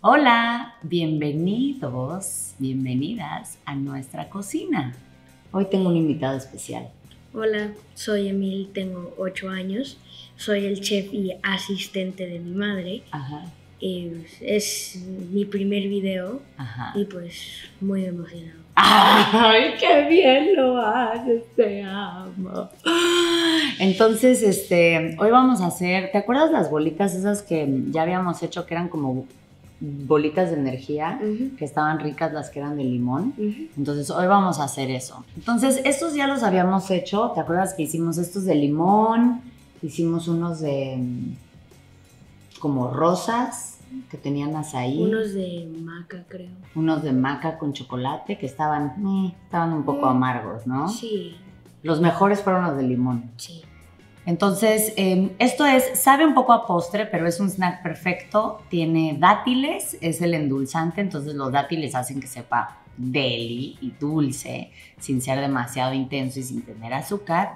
Hola, bienvenidos, bienvenidas a nuestra cocina. Hoy tengo un invitado especial. Hola, soy Emil, tengo 8 años, soy el chef y asistente de mi madre. Ajá, Y es mi primer video ajá. y pues muy emocionado. ¡Ay, qué bien lo haces! Te amo. Entonces, este, hoy vamos a hacer, ¿te acuerdas las bolitas esas que ya habíamos hecho que eran como bolitas de energía? Que estaban ricas las que eran de limón. Entonces, hoy vamos a hacer eso. Entonces, estos ya los habíamos hecho. ¿Te acuerdas que hicimos estos de limón? Hicimos unos de mm, como rosas que tenían azaí. Unos de maca, creo. unos de maca con chocolate que estaban, eh, estaban un poco Mm. amargos, ¿no? Sí, Los mejores fueron los de limón. sí. Entonces, eh, esto es, sabe un poco a postre, pero es un snack perfecto. Tiene dátiles, es el endulzante, entonces los dátiles hacen que sepa deli y dulce, sin ser demasiado intenso y sin tener azúcar.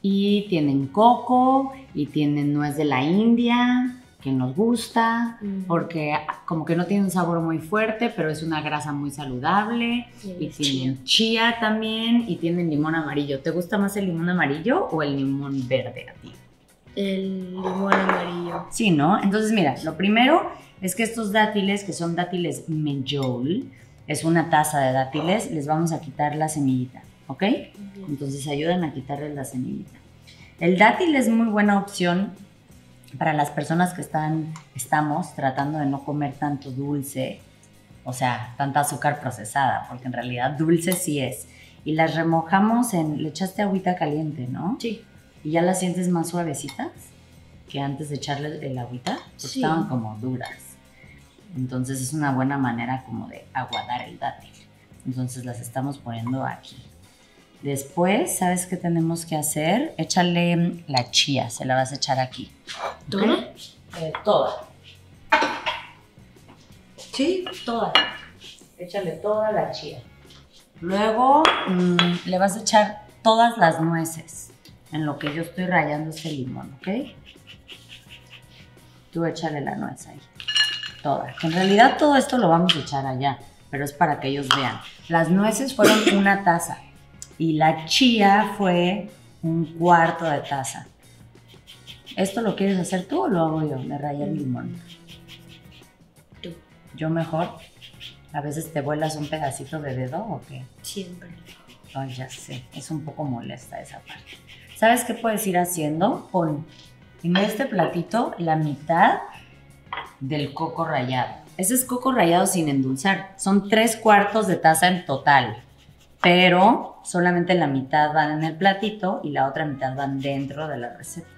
Y tienen coco y tienen nuez de la India, que nos gusta, Mm. porque como que no tiene un sabor muy fuerte, pero es una grasa muy saludable. Y tienen chía también y tienen limón amarillo. ¿Te gusta más el limón amarillo o el limón verde a ti? El limón amarillo. Sí, ¿no? Entonces, mira, lo primero es que estos dátiles, que son dátiles Mejol, es una taza de dátiles, les vamos a quitar la semillita, ¿ok? Entonces ayudan a quitarles la semillita. El dátil es muy buena opción para las personas que están, estamos tratando de no comer tanto dulce, o sea, tanta azúcar procesada, porque en realidad dulce sí es. Y las remojamos en, le echaste agüita caliente, ¿no? Sí. Y ya las sientes más suavecitas que antes de echarle el agüita, porque Sí. estaban como duras. Entonces es una buena manera como de aguadar el dátil. Entonces las estamos poniendo aquí. Después, ¿sabes qué tenemos que hacer? Échale la chía, se la vas a echar aquí. ¿Todo? Eh, toda. Sí, toda. Échale toda la chía. Luego mm, le vas a echar todas las nueces en lo que yo estoy rayando este limón, ¿ok? Tú échale la nuez ahí. Toda. En realidad todo esto lo vamos a echar allá, pero es para que ellos vean. Las nueces fueron una taza y la chía fue un cuarto de taza. ¿Esto lo quieres hacer tú o lo hago yo? De rayar el limón. Tú. Yo mejor. A veces te vuelas un pedacito de dedo o qué. Siempre. Ay, ya sé, es un poco molesta esa parte. ¿Sabes qué puedes ir haciendo? Pon en este platito la mitad del coco rallado. Ese es coco rallado sin endulzar. Son tres cuartos de taza en total. Pero solamente la mitad van en el platito y la otra mitad van dentro de la receta.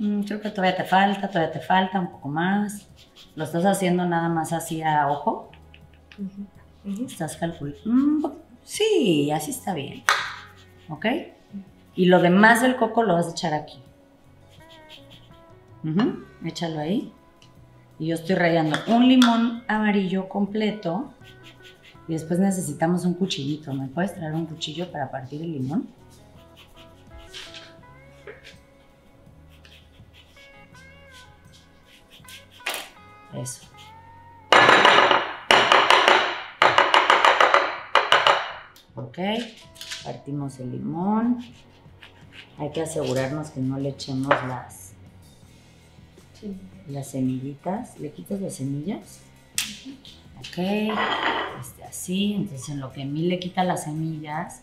Mm, creo que todavía te falta, todavía te falta un poco más. ¿Lo estás haciendo nada más así a ojo? Estás calculando. sí, así está bien. ¿Ok? Y lo demás del coco lo vas a echar aquí. Ujú, Échalo ahí. Y yo estoy rayando un limón amarillo completo. Y después necesitamos un cuchillito. ¿Me puedes traer un cuchillo para partir el limón? Ok, partimos el limón. Hay que asegurarnos que no le echemos las, Sí. las semillitas. ¿Le quitas las semillas? Ok, este, así. Entonces, en lo que Mil le quita las semillas,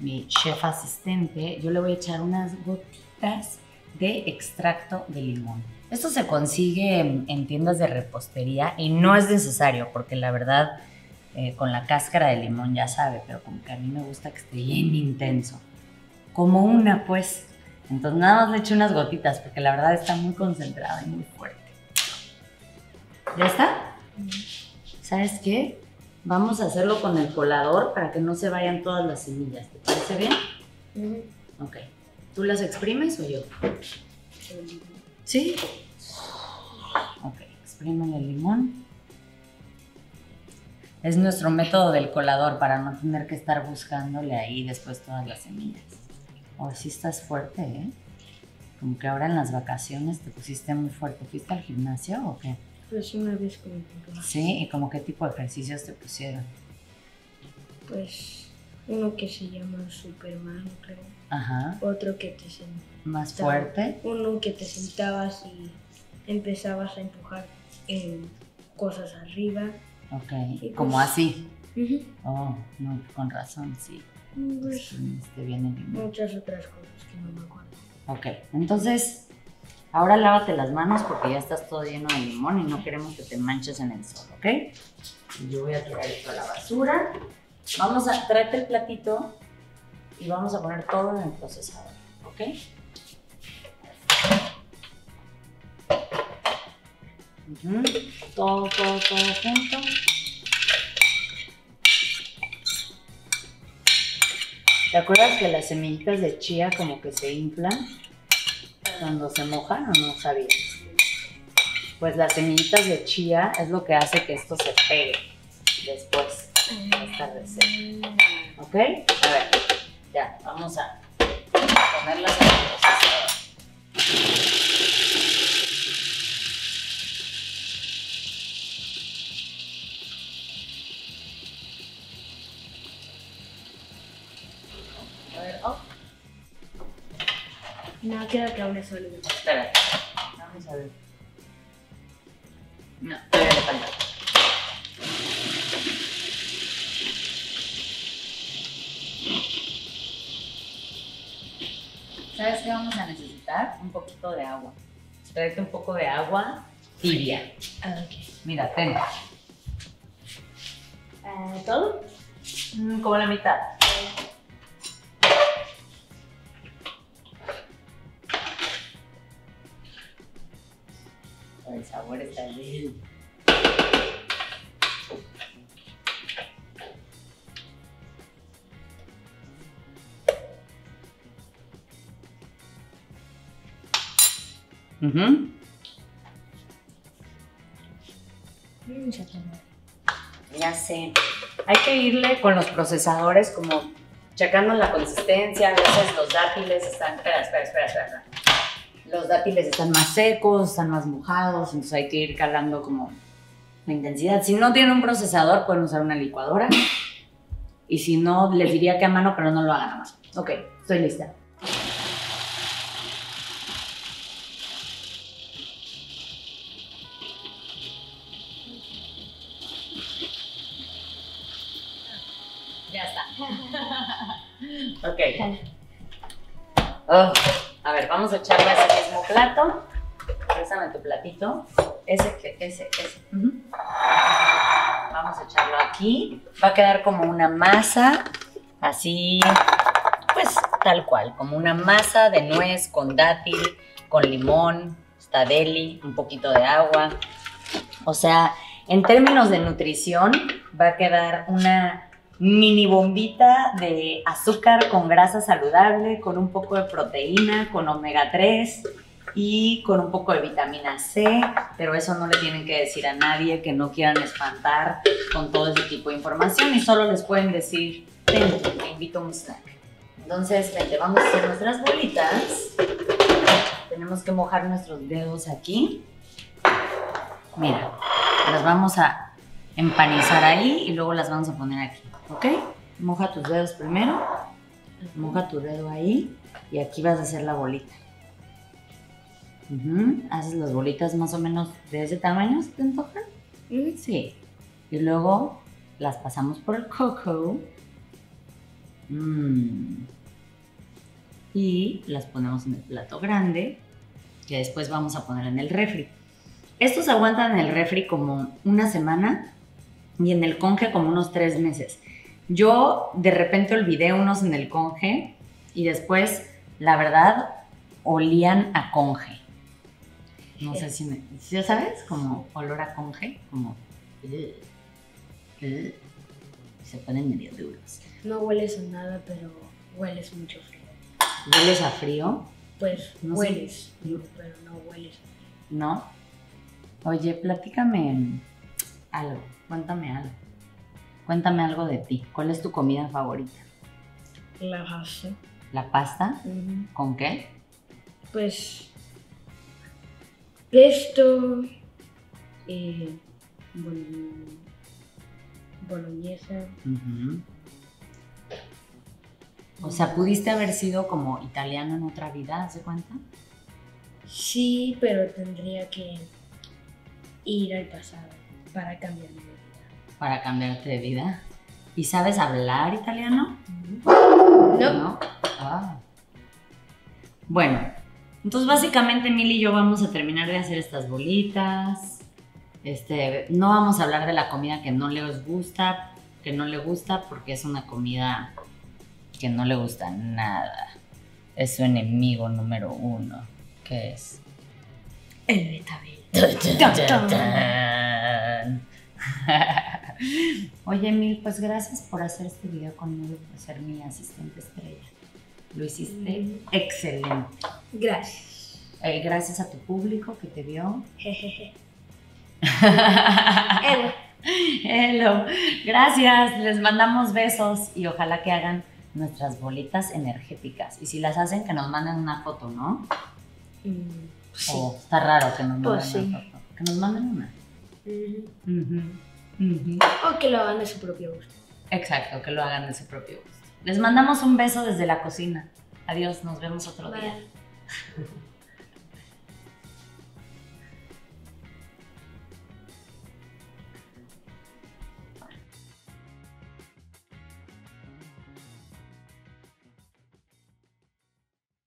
mi chef asistente, yo le voy a echar unas gotitas de extracto de limón. Esto se consigue en, en tiendas de repostería y no es necesario porque la verdad eh, con la cáscara de limón ya sabe, pero como que a mí me gusta que esté bien intenso. Como una pues. Entonces nada más le echo unas gotitas porque la verdad está muy concentrada y muy fuerte. ¿Ya está? ¿Sabes qué? Vamos a hacerlo con el colador para que no se vayan todas las semillas. ¿Te parece bien? Ok. ¿Tú las exprimes o yo? Sí. Ok, exprimen el limón. Es nuestro método del colador para no tener que estar buscándole ahí después todas las semillas. Hoy sí estás fuerte, ¿eh? Como que ahora en las vacaciones te pusiste muy fuerte. ¿Fuiste al gimnasio o qué? Pues una vez con mi. Sí, ¿y como qué tipo de ejercicios te pusieron? Pues uno que se llama Superman, creo. Ajá, Otro que te sen- más fuerte. Uno que te sentabas y empezabas a empujar en cosas arriba. Ok, Y como pues- así. Ujú. Oh, no, con razón, sí. Pues, Este viene muchas otras cosas que no me acuerdo. Ok, entonces ahora lávate las manos porque ya estás todo lleno de limón y no queremos que te manches en el sol, ¿ok? Y Yo voy a tirar esto a la basura. Vamos a tráete el platito y vamos a poner todo en el procesador, ¿ok? Todo, todo, todo junto. ¿Te acuerdas que las semillitas de chía como que se inflan cuando se mojan o no sabías? Pues las semillitas de chía es lo que hace que esto se pegue después de esta receta. ¿Ok? A ver, ya, vamos a ponerlas en el No, queda que aún es sólido. espera. Vamos a ver. No, todavía le falta. ¿Sabes qué vamos a necesitar? Un poquito de agua. Tráete un poco de agua tibia. Ah, ok. Mira, ten. Ah, ¿Todo? Mm, Como la mitad. El sabor está bien. Se acabó. Ya sé. Hay que irle con los procesadores como checando la consistencia. A veces los dátiles están. Espera, espera, espera, espera. Los dátiles están más secos, están más mojados, entonces hay que ir calando como la intensidad. Si no tienen un procesador, pueden usar una licuadora. Y si no, les diría que a mano, pero no lo hagan a mano. Ok, estoy lista. Ya está. ok. Oh, a ver, vamos a echarle a plato. Préstame tu platito. Ese, ese, ese. Vamos a echarlo aquí. Va a quedar como una masa, así, pues tal cual, como una masa de nuez con dátil, con limón, está deli, un poquito de agua. O sea, en términos de nutrición, va a quedar una mini bombita de azúcar con grasa saludable, con un poco de proteína, con omega 3 y con un poco de vitamina C, pero eso no le tienen que decir a nadie que no quieran espantar con todo ese tipo de información y solo les pueden decir, ven, te invito a un snack. Entonces, vente, vamos a hacer nuestras bolitas. Tenemos que mojar nuestros dedos aquí. Mira, las vamos a empanizar ahí y luego las vamos a poner aquí, ¿ok? Moja tus dedos primero, moja tu dedo ahí y aquí vas a hacer la bolita. Haces las bolitas más o menos de ese tamaño, ¿se te antojan? Sí. Y luego las pasamos por el coco. Mm. Y las ponemos en el plato grande, que después vamos a poner en el refri. Estos aguantan en el refri como una semana y en el conge como unos tres meses. Yo de repente olvidé unos en el conge y después, la verdad, olían a conge. No sé si me... ¿sí ¿Ya sabes? Como olor a conge, como... "Ugh, ugh", Se ponen medio duros. No hueles a nada, pero hueles mucho frío. ¿Hueles a frío? Pues No sé. hueles, digo, pero no hueles. ¿No? Oye, platícame algo, cuéntame algo. Cuéntame algo de ti. ¿Cuál es tu comida favorita? La base. ¿La pasta? ¿Con qué? Pues. Esto. eh, bol- boloñesa. O sea, pudiste haber sido como italiano en otra vida, ¿se cuenta? Sí, pero tendría que ir al pasado para cambiar mi vida. Para cambiarte de vida. ¿Y sabes hablar italiano? No. Ah. Bueno, entonces básicamente Mil y yo vamos a terminar de hacer estas bolitas. Este, no vamos a hablar de la comida que no les gusta, que no le gusta, porque es una comida que no le gusta nada. Es su enemigo número uno, que es El betabel. Oye, Mil, pues gracias por hacer este video conmigo, por ser mi asistente estrella. Lo hiciste Mm. excelente. Gracias. Eh, gracias a tu público que te vio. Jejeje. Hello. Hello. Gracias. Les mandamos besos y ojalá que hagan nuestras bolitas energéticas. Y si las hacen, que nos manden una foto, ¿no? Mm, sí. O está raro que nos manden Pues sí. una foto. Que nos manden una. O que lo hagan de su propio gusto. Exacto, que lo hagan de su propio gusto. Les mandamos un beso desde la cocina. Adiós, nos vemos otro día.